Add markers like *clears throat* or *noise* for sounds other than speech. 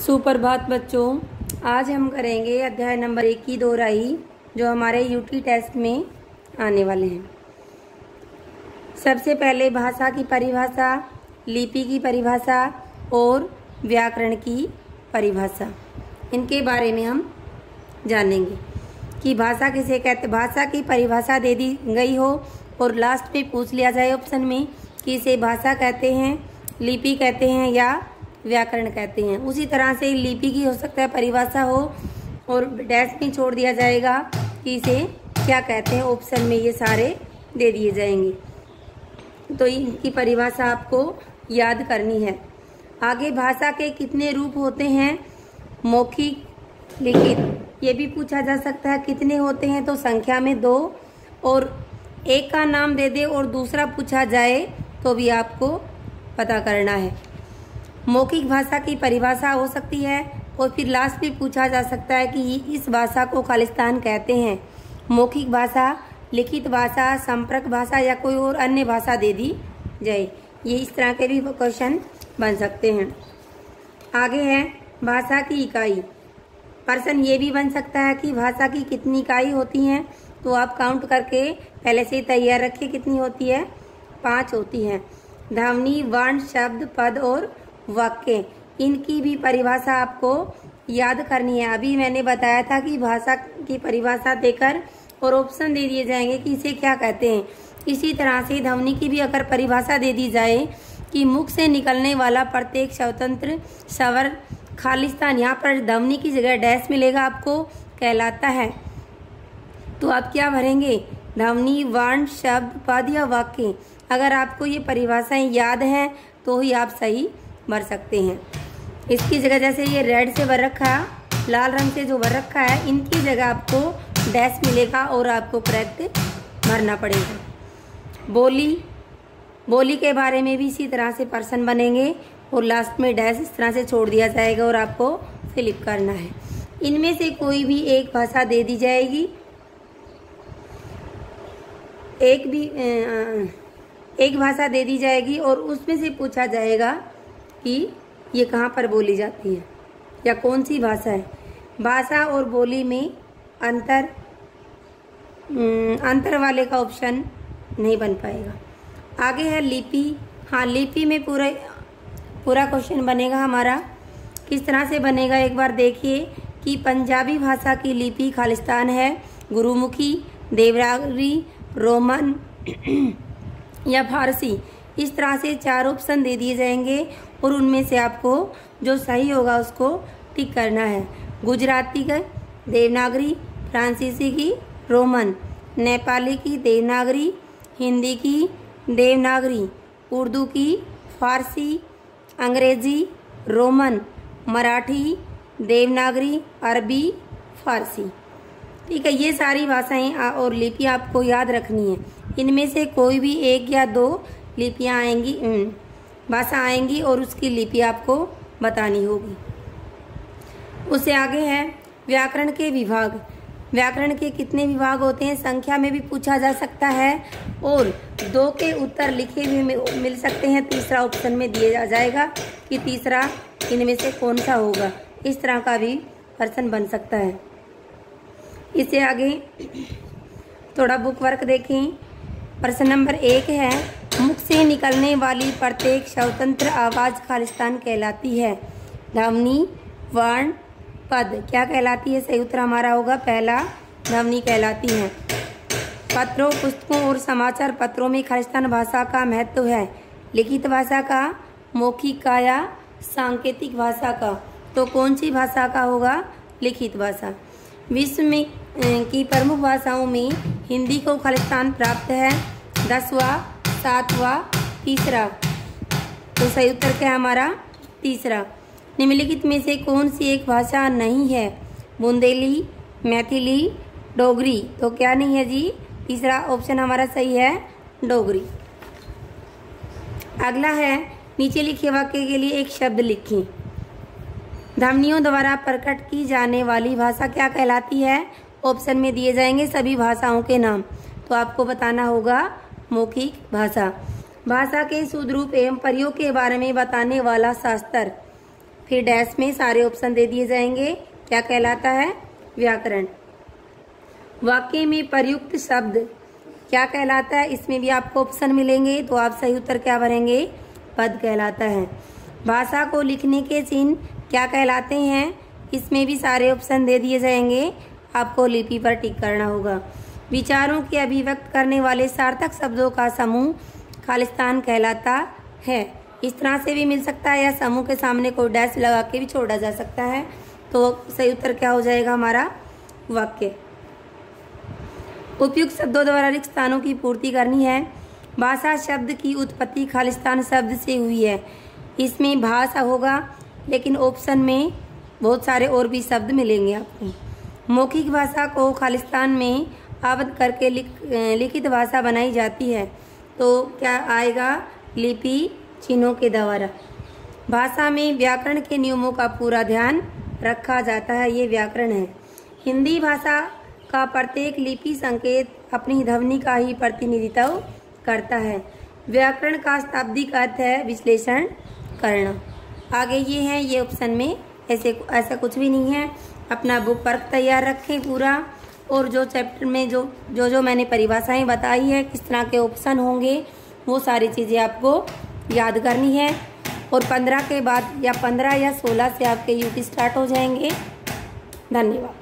सुप्रभात बच्चों, आज हम करेंगे अध्याय नंबर एक की दोहराई जो हमारे यूटी टेस्ट में आने वाले हैं। सबसे पहले भाषा की परिभाषा, लिपि की परिभाषा और व्याकरण की परिभाषा। इनके बारे में हम जानेंगे कि भाषा किसे कहते भाषा की परिभाषा दे दी गई हो और लास्ट में पूछ लिया जाए ऑप्शन में कि इसे भाषा कहते हैं, लिपि कहते हैं या व्याकरण कहते हैं। उसी तरह से लिपि की हो सकता है परिभाषा हो और डैश में छोड़ दिया जाएगा कि इसे क्या कहते हैं ऑप्शन में ये सारे दे दिए जाएँगे। तो इनकी परिभाषा आपको याद करनी है। आगे भाषा के कितने रूप होते हैं? मौखिक, लिखित। ये भी पूछा जा सकता है, कितने होते हैं? तो संख्या में दो और एक का नाम दे दे और दूसरा पूछा जाए तो भी आपको पता करना है। मौखिक भाषा की परिभाषा हो सकती है और फिर लास्ट में पूछा जा सकता है कि इस भाषा को खालिस्तान कहते हैं। मौखिक भाषा, लिखित भाषा, संपर्क भाषा या कोई और अन्य भाषा दे दी जाए। ये इस तरह के भी क्वेश्चन बन सकते हैं। आगे है, भाषा की इकाई। पर्सन ये भी बन सकता है कि भाषा की कितनी इकाई होती हैं तो आप काउंट करके पहले से तैयार रखिए कितनी होती है। पाँच होती है। ध्वनि वर्ण शब्द, पद और वाक्य। इनकी भी परिभाषा आपको याद करनी है। अभी मैंने बताया था कि भाषा की परिभाषा देकर और ऑप्शन दे दिए जाएँगे कि इसे क्या कहते हैं। इसी तरह से ध्वनि की भी अगर परिभाषा दे दी जाए कि मुख से निकलने वाला प्रत्येक स्वतंत्र स्वर खालिस्तान, यहाँ पर ध्वनि की जगह डैश मिलेगा आपको, कहलाता है। तो आप क्या भरेंगे? ध्वनि, वर्ण, शब्द, पद या वाक्य। अगर आपको ये परिभाषाएँ याद हैं तो ही आप सही भर सकते हैं। इसकी जगह जैसे ये रेड से भर रखा, लाल रंग से जो भर रखा है, इनकी जगह आपको डैश मिलेगा और आपको करेक्ट भरना पड़ेगा। बोली बोली के बारे में भी इसी तरह से पर्सन बनेंगे और लास्ट में डैश इस तरह से छोड़ दिया जाएगा और आपको फिलिप करना है। इनमें से कोई भी एक भाषा दे दी जाएगी। एक भी एक भाषा दे दी जाएगी और उसमें से पूछा जाएगा कि ये कहाँ पर बोली जाती है? या कौन सी भाषा है? भाषा और बोली में अंतर अंतर वाले का ऑप्शन नहीं बन पाएगा। आगे है लिपि। हाँ लिपि में पूरा पूरा क्वेश्चन बनेगा हमारा। किस तरह से बनेगा? एक बार देखिए कि पंजाबी भाषा की लिपि खालिस्तान है। गुरुमुखी, देवरागरी, रोमन *clears throat* या फारसी। इस तरह से चार ऑप्शन दे दिए जाएँगे और उनमें से आपको जो सही होगा उसको टिक करना है। गुजराती का देवनागरी, फ्रांसीसी की रोमन, नेपाली की देवनागरी, हिंदी की देवनागरी, उर्दू की फारसी, अंग्रेज़ी, रोमन, मराठी, देवनागरी, अरबी, फारसी। ठीक है, ये सारी भाषाएँ और लिपि आपको याद रखनी है। इनमें से कोई भी एक या दो लिपियाँ आएँगी भाषा आएँगी और उसकी लिपि आपको बतानी होगी। उससे आगे है व्याकरण के विभाग। व्याकरण के कितने विभाग होते हैं? संख्या में भी पूछा जा सकता है और दो के उत्तर लिखे भी मिल सकते हैं। तीसरा ऑप्शन में दिया जा, जाएगा कि तीसरा इनमें से कौन सा होगा। इस तरह का भी प्रश्न बन सकता है। इससे आगे थोड़ा बुक वर्क देखें। प्रश्न नंबर एक है मुख से निकलने वाली प्रत्येक स्वतंत्र आवाज़ खालिस्तान कहलाती है। ध्वनि वर्ण, पद। क्या कहलाती है? सही उत्तर हमारा होगा, पहला ध्वनि कहलाती है। पत्रों, पुस्तकों और समाचार पत्रों में खालिस्तान भाषा का महत्व है। लिखित भाषा का, मौखिक का या सांकेतिक भाषा का। तो कौन सी भाषा का होगा? लिखित भाषा। विश्व में की प्रमुख भाषाओं में हिंदी को खालिस्तान प्राप्त है। दसवा सातवा तीसरा। तो सही उत्तर क्या है हमारा? तीसरा। निम्नलिखित में से कौन सी एक भाषा नहीं है? बुंदेली, मैथिली, डोगरी। तो क्या नहीं है जी? तीसरा ऑप्शन हमारा सही है, डोगरी। अगला है, नीचे लिखे वाक्य के लिए एक शब्द लिखें। धमनियों द्वारा प्रकट की जाने वाली भाषा क्या कहलाती है? ऑप्शन में दिए जाएँगे सभी भाषाओं के नाम। तो आपको बताना होगा मौखिक भाषा। भाषा के सुदरूप एवं प्रयोग के बारे में बताने वाला शास्त्र। फिर डैश में सारे ऑप्शन दे दिए जाएँगे। क्या कहलाता है? व्याकरण। वाक्य में प्रयुक्त शब्द। क्या कहलाता है? इसमें भी आपको ऑप्शन मिलेंगे तो आप सही उत्तर क्या भरेंगे? पद कहलाता है। भाषा को लिखने के चिन्ह क्या कहलाते हैं? इसमें भी सारे ऑप्शन दे दिए जाएँगे। आपको लिपि पर टिक करना होगा। विचारों के अभिव्यक्त करने वाले सार्थक शब्दों का समूह खालिस्तान कहलाता है। इस तरह से भी मिल सकता है, या समूह के सामने कोई डैश लगा के भी छोड़ा जा सकता है। तो सही उत्तर क्या हो जाएगा हमारा वाक्य? उपयुक्त शब्दों द्वारा रिक्त स्थानों की पूर्ति करनी है। भाषा शब्द की उत्पत्ति खालिस्तान शब्द से हुई है। इसमें भाषा होगा, लेकिन ऑप्शन में बहुत सारे और भी शब्द मिलेंगे आपको। मौखिक भाषा को खालिस्तान में आबद्ध करके लिख लिखित भाषा बनाई जाती है। तो क्या आएगा? लिपि चिन्हों के द्वारा। भाषा में व्याकरण के नियमों का पूरा ध्यान रखा जाता है, ये व्याकरण है। हिंदी भाषा का प्रत्येक लिपि संकेत अपनी ध्वनि का ही प्रतिनिधित्व करता है। व्याकरण का शाब्दिक अर्थ है विश्लेषण करना। आगे ये है, ये ऑप्शन में ऐसे, ऐसा कुछ भी नहीं है। अपना बुक वर्क तैयार रखें पूरा। और जो चैप्टर में जो जो जो मैंने परिभाषाएँ बताई है, किस तरह के ऑप्शन होंगे, वो सारी चीज़ें आपको याद करनी है। और पंद्रह के बाद या पंद्रह या सोलह से आपके यूपी स्टार्ट हो जाएँगे। धन्यवाद।